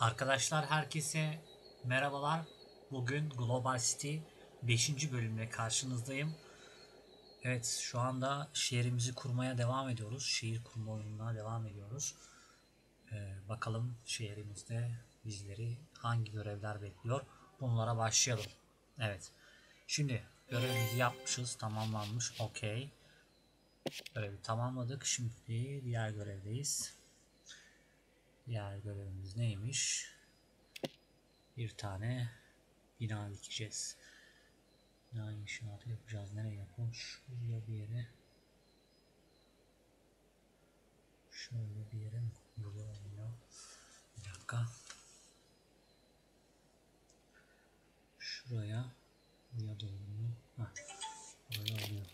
Arkadaşlar herkese merhabalar. Bugün Global City 5. bölümle karşınızdayım. Evet şu anda şehrimizi kurmaya devam ediyoruz. Şehir kurma oyununa devam ediyoruz. Ee, bakalım şehrimizde bizleri hangi görevler bekliyor. Bunlara başlayalım. Evet. Şimdi görevimizi yapmışız. Tamamlanmış. Okey. Görevi tamamladık. Şimdi diğer görevdeyiz. Diğer görevimiz neymiş? Bir tane bina dikeceğiz. Bina inşaatı yapacağız. Nereye yapalım? Şuraya bir yere. Şöyle bir yere mi kuruluyor? Bir dakika. Şuraya. Buraya doğru mu? Heh. Buraya oluyor.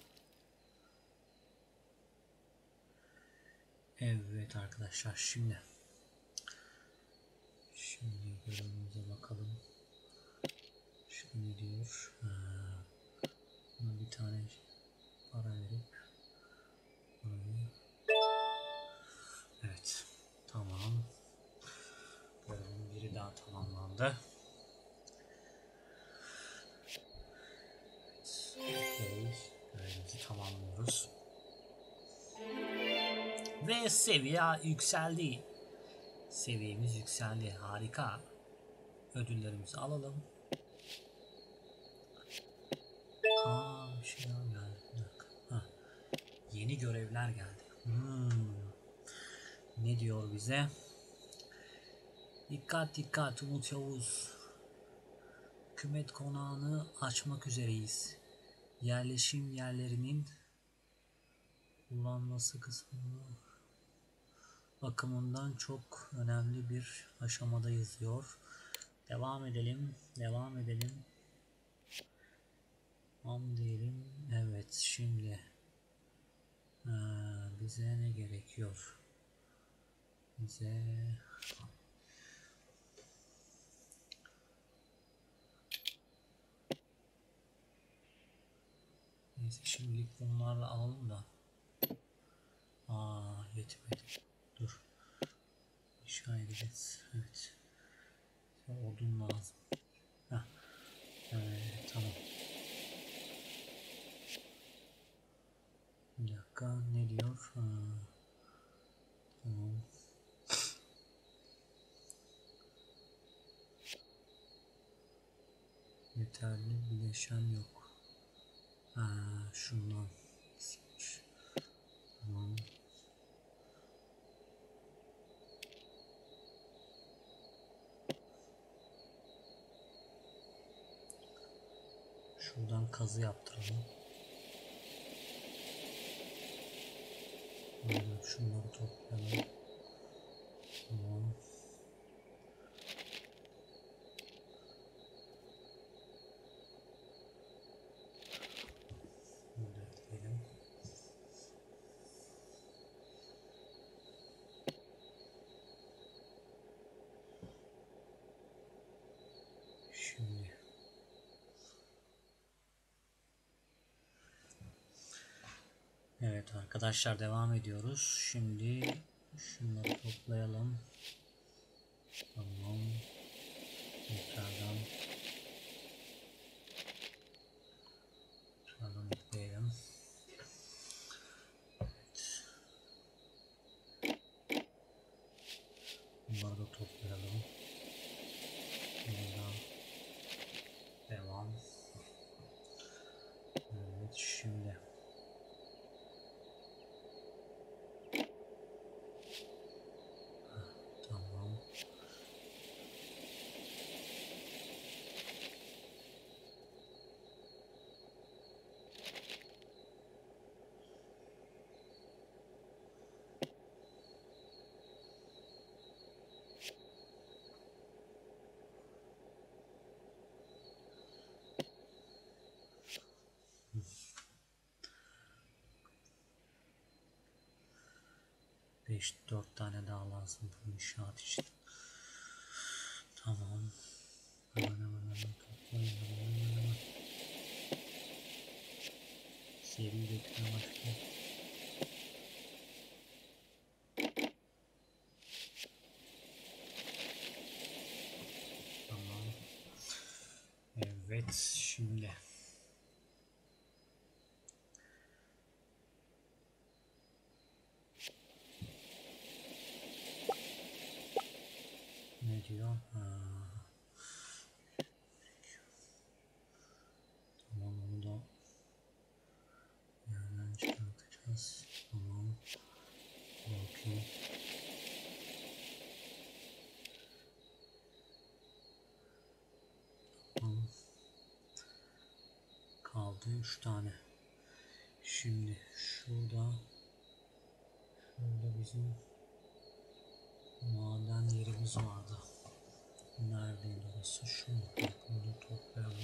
Evet arkadaşlar şimdi Şimdi görevimize bakalım. Ne diyor? Buna bir tane para verip burayı Evet. Tamam. Görevin biri daha tamamlandı. Okay. Tamamlıyoruz. Ve seviye yükseldi. Seviyemiz yükseldi. Harika. Ödüllerimizi alalım. Aa, bir şey geldi. Hah. Yeni görevler geldi. Hmm. Ne diyor bize? Dikkat dikkat Umut Yavuz. Hükümet konağını açmak üzereyiz. Yerleşim yerlerinin kullanması kısmını bakımından çok önemli bir aşamada yazıyor. Devam edelim. Devam edelim. Am diyelim. Evet şimdi ee, bize ne gerekiyor? Bize Neyse şimdilik bunlarla alalım da. Aa yetmedi. Dur. İnşa edeceğiz. Evet. Odun lazım. Heh. Evet, tamam. Bir dakika ne diyor? Ha. Tamam. Yeterli bileşen yok. Ha, şundan. Tamam. Şuradan kazı yaptıralım. Şunları toplayalım. Tamam. Böyle ekleyelim. Şimdi Evet arkadaşlar devam ediyoruz. Şimdi şunları toplayalım. Tamam. 5 4 tane daha lazım bu inşaat için. Tamam. Hemen hemen hemen toplayın hemen hemen hemen. Seri dökme başlayalım. Tamam. Evet şimdi. Kaldı 3 tane. Şimdi şurada şurada bizim maden yerimiz vardı. Neredeydi orası? Şu mu? Bunu toplayalım.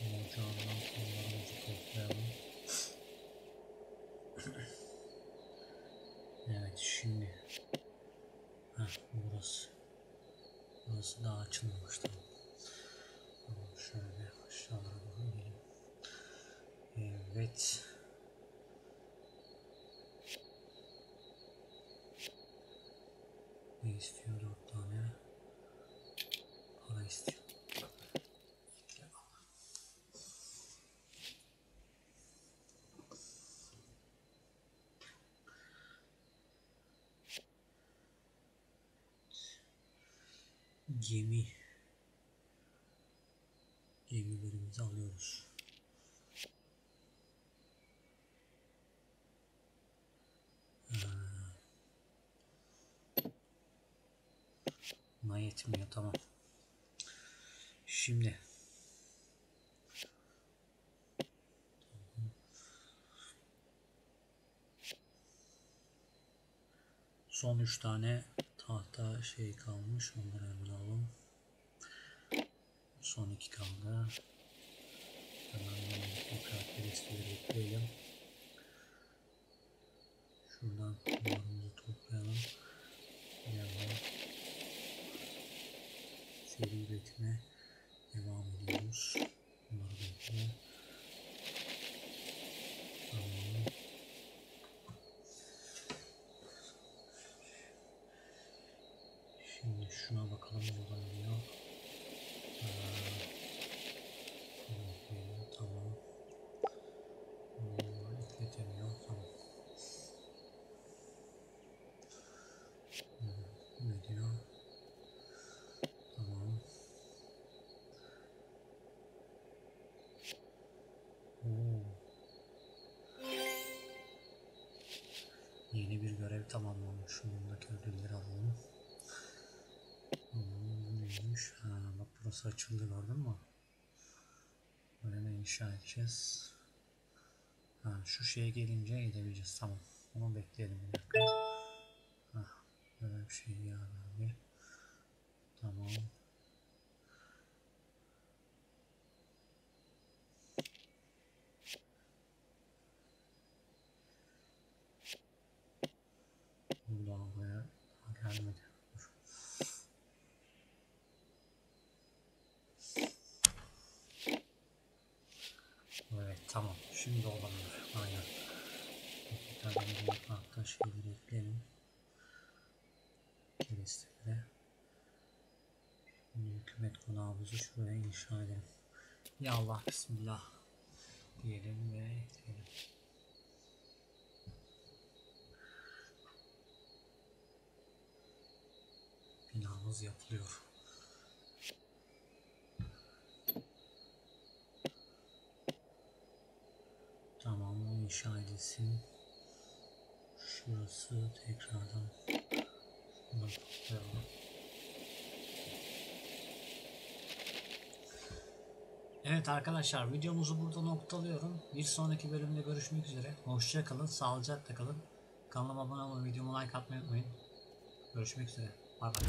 Ocağından kollarımızı toplayalım. Evet şimdi. Heh, burası. Burası daha açılmamış tamam. Tamam, Şöyle aşağılara doğru inelim. Evet. Ne istiyor? Dört tane. Para istiyor. Gemi. Gemilerimizi alıyoruz. Buna yetmiyor tamam. Şimdi son üç tane tahta şey kalmış. Onları hemen alalım. Son iki kaldı. Hemen bunu tekrar keresteleri ekleyelim. Şuradan kumlarımızı toplayalım. Devam. Seri üretime devam ediyoruz. Bunları bekle. Şimdi şuna bakalım ne oluyor. Aa, tamamlanmış. Bundaki ödülleri alalım. Hmm, neymiş? Ha, bak burası açıldı gördün mü? Böyle inşa edeceğiz? Ha, şu şeye gelince gidebileceğiz. Tamam. Onu bekleyelim bir dakika. Ha, böyle bir şey ya abi. Tamam. Burada buraya gelmedi. Evet tamam. Şimdi olabilir. Aynen. Bir tane bu altta şeyleri ekleyelim. Keresteleri. Şimdi hükümet konağımızı şuraya inşa edelim. Ya Allah Bismillah diyelim ve ekleyelim. Binamız yapılıyor. Tamam inşa edilsin. Şurası tekrardan bunu. Evet arkadaşlar videomuzu burada noktalıyorum. Bir sonraki bölümde görüşmek üzere. Hoşça kalın, sağlıcakla kalın. Kanalıma abone olmayı, videomu like atmayı unutmayın. Görüşmek üzere. 玩吧